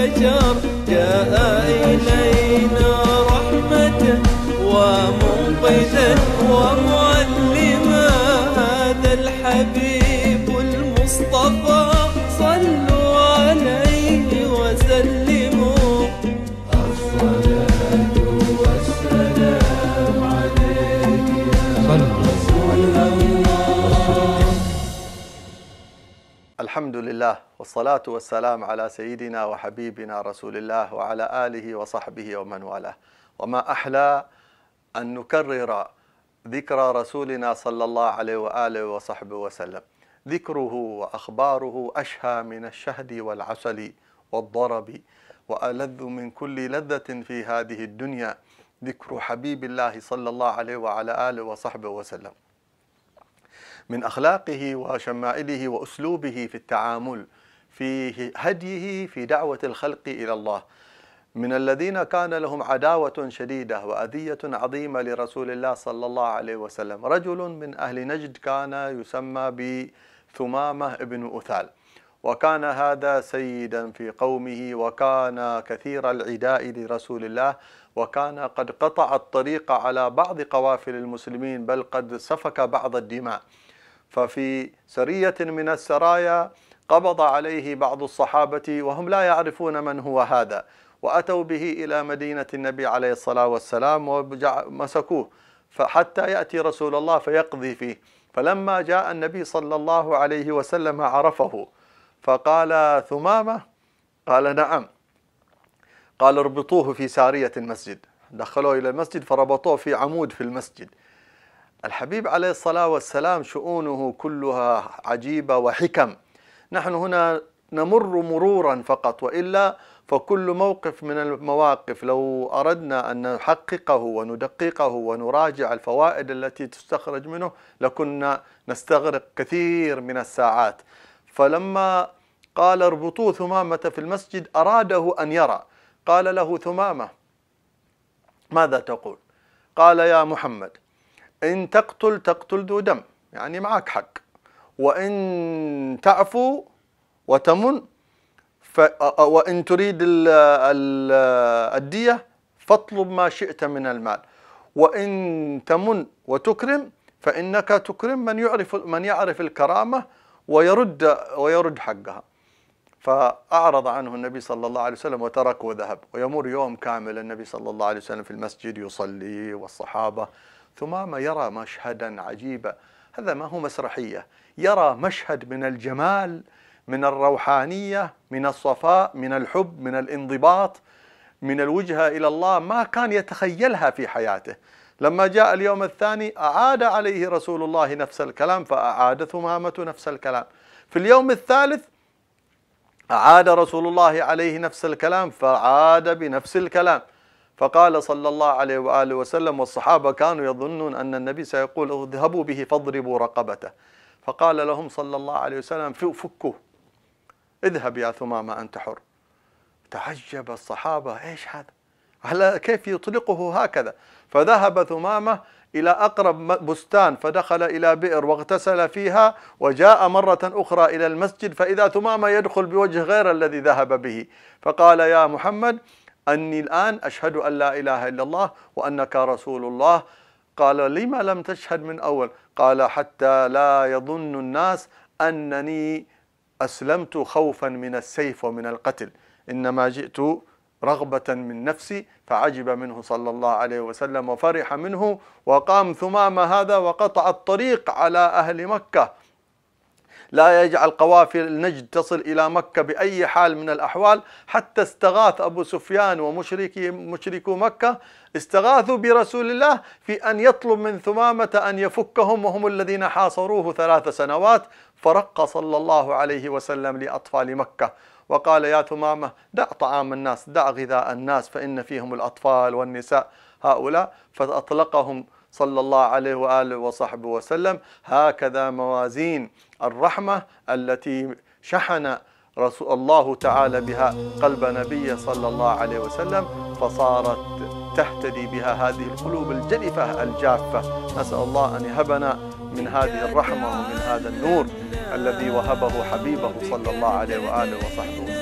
الفجر جاء إلينا رحمة ومنقذا ومنقذة الحمد لله والصلاة والسلام على سيدنا وحبيبنا رسول الله وعلى آله وصحبه ومن والاه. وما أحلى أن نكرر ذكرى رسولنا صلى الله عليه وآله وصحبه وسلم. ذكره وأخباره أشهى من الشهد والعسل والضرب وألذ من كل لذة في هذه الدنيا ذكر حبيب الله صلى الله عليه وعلى آله وصحبه وسلم. من أخلاقه وشمائله وأسلوبه في التعامل في هديه في دعوة الخلق إلى الله. من الذين كان لهم عداوة شديدة وأذية عظيمة لرسول الله صلى الله عليه وسلم. رجل من أهل نجد كان يسمى بثمامة ابن أثال وكان هذا سيدا في قومه وكان كثير العداء لرسول الله وكان قد قطع الطريق على بعض قوافل المسلمين بل قد سفك بعض الدماء. ففي سرية من السرايا قبض عليه بعض الصحابة وهم لا يعرفون من هو هذا وأتوا به إلى مدينة النبي عليه الصلاة والسلام ومسكوه فحتى يأتي رسول الله فيقضي فيه. فلما جاء النبي صلى الله عليه وسلم عرفه فقال ثمامة؟ قال نعم. قال اربطوه في سارية المسجد. دخلوه إلى المسجد فربطوه في عمود في المسجد. الحبيب عليه الصلاة والسلام شؤونه كلها عجيبة وحكم. نحن هنا نمر مرورا فقط وإلا فكل موقف من المواقف لو أردنا أن نحققه وندققه ونراجع الفوائد التي تستخرج منه لكنا نستغرق كثير من الساعات. فلما قال اربطوه ثمامة في المسجد أراده أن يرى. قال له ثمامة ماذا تقول؟ قال يا محمد إن تقتل تقتل ذو دم يعني معك حق. وإن تعفو وتمن ف... وإن تريد ال... ال... الدية فاطلب ما شئت من المال. وإن تمن وتكرم فإنك تكرم من يعرف من يعرف الكرامة ويرد ويرد حقها. فأعرض عنه النبي صلى الله عليه وسلم وتركه وذهب ويمر يوم كامل النبي صلى الله عليه وسلم في المسجد يصلي والصحابة ثمامة يرى مشهدا عجيبا. هذا ما هو مسرحية. يرى مشهد من الجمال من الروحانية من الصفاء من الحب من الانضباط من الوجهة إلى الله ما كان يتخيلها في حياته. لما جاء اليوم الثاني أعاد عليه رسول الله نفس الكلام فأعاد ثمامة نفس الكلام. في اليوم الثالث أعاد رسول الله عليه نفس الكلام فعاد بنفس الكلام. فقال صلى الله عليه وآله وسلم والصحابة كانوا يظنون أن النبي سيقول اذهبوا به فاضربوا رقبته. فقال لهم صلى الله عليه وسلم فكوه. اذهب يا ثمامة أنت حر. تعجب الصحابة إيش هذا؟ على كيف يطلقه هكذا؟ فذهب ثمامة إلى أقرب بستان فدخل إلى بئر واغتسل فيها وجاء مرة أخرى إلى المسجد فإذا ثمامة يدخل بوجه غير الذي ذهب به. فقال يا محمد أني الآن أشهد أن لا إله إلا الله وأنك رسول الله. قال لما لم تشهد من أول؟ قال حتى لا يظن الناس أنني أسلمت خوفا من السيف ومن القتل. إنما جئت رغبة من نفسي فعجب منه صلى الله عليه وسلم وفرح منه وقام ثمام هذا وقطع الطريق على أهل مكة. لا يجعل قوافل النجد تصل إلى مكة بأي حال من الأحوال. حتى استغاث أبو سفيان ومشركي مشركو مكة استغاثوا برسول الله في أن يطلب من ثمامة أن يفكهم وهم الذين حاصروه ثلاث سنوات. فرق صلى الله عليه وسلم لأطفال مكة. وقال يا ثمامة دع طعام الناس دع غذاء الناس فإن فيهم الأطفال والنساء هؤلاء. فأطلقهم صلى الله عليه وآله وصحبه وسلم هكذا موازين الرحمة التي شحن رسول الله تعالى بها قلب نبي صلى الله عليه وسلم فصارت تهتدي بها هذه القلوب الجلفة الجافة. نسأل الله أن يهبنا من هذه الرحمة ومن هذا النور الذي وهبه حبيبه صلى الله عليه وآله وصحبه وسلم.